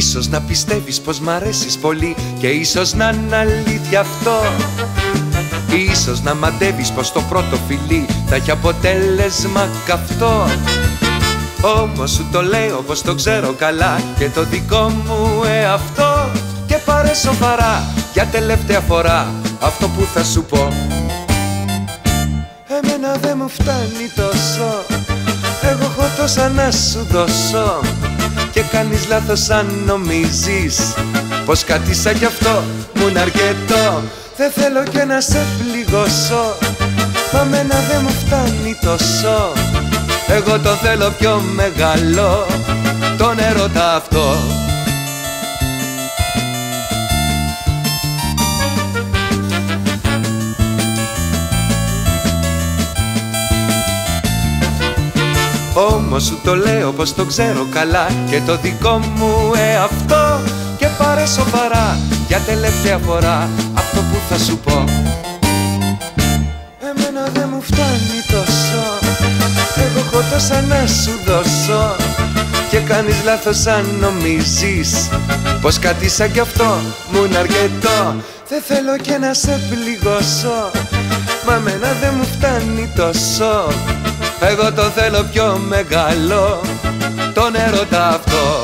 Ίσως να πιστεύεις πως μ' αρέσεις πολύ Και ίσως να είναι αλήθεια αυτό. Ίσως να μαντεύεις πως το πρώτο φιλί Θα έχει αποτέλεσμα καυτό. Όμως σου το λέω πως το ξέρω καλά Και το δικό μου εαυτό Και πάρε σοβαρά για τελευταία φορά Αυτό που θα σου πω. Εμένα δεν μου φτάνει τόσο. Εγώ έχω τόσα να σου δώσω Και κάνεις λάθος αν νομίζεις Πως κάτι σαν κι αυτό μου είναι αρκετό. Δεν θέλω και να σε πληγώσω Μα μένα δεν μου φτάνει τόσο. Εγώ το θέλω πιο μεγάλο Τον έρωτα αυτό Όμως σου το λέω πως το ξέρω καλά Και το δικό μου εαυτό Και πάρε σοβαρά για τελευταία φορά Αυτό που θα σου πω. Εμένα δεν μου φτάνει τόσο. Εγώ έχω τόσα να σου δώσω. Και κάνεις λάθος αν νομίζεις Πως κάτι σαν κι αυτό μου είναι αρκετό. Δεν θέλω και να σε πληγώσω. Μα εμένα δεν μου φτάνει τόσο εγώ το θέλω πιο μεγάλο. Τον έρωτα αυτό